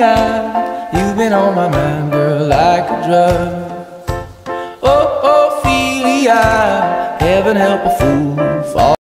You've been on my mind, girl, like a drug. Oh, Ophelia, heaven help a fool.